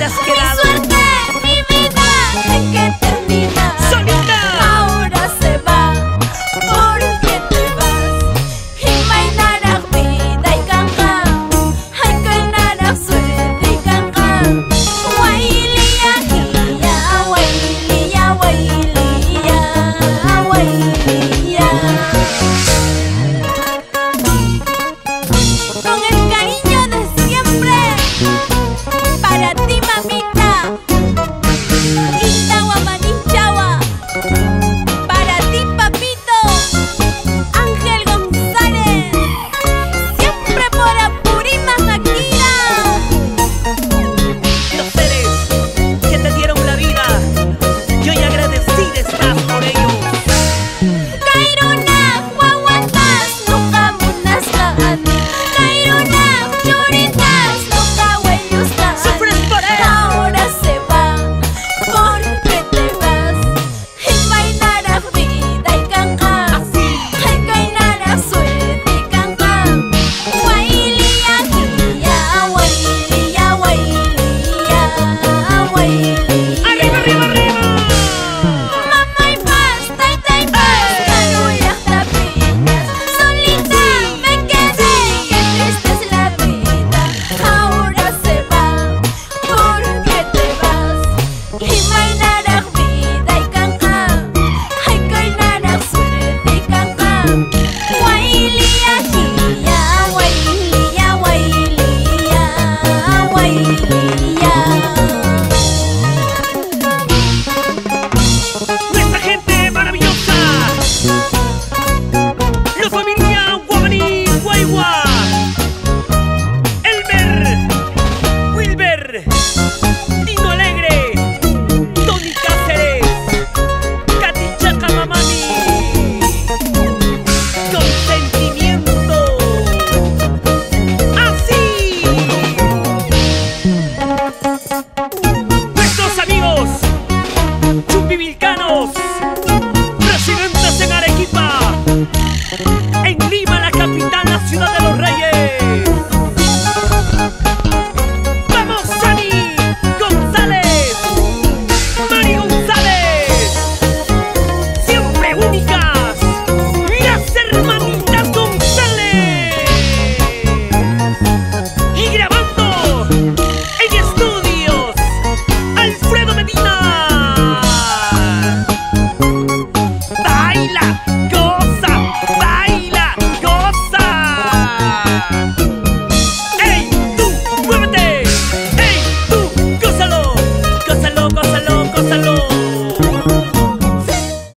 quieras quedar. En Lima, la capital, la ciudad de los reyes.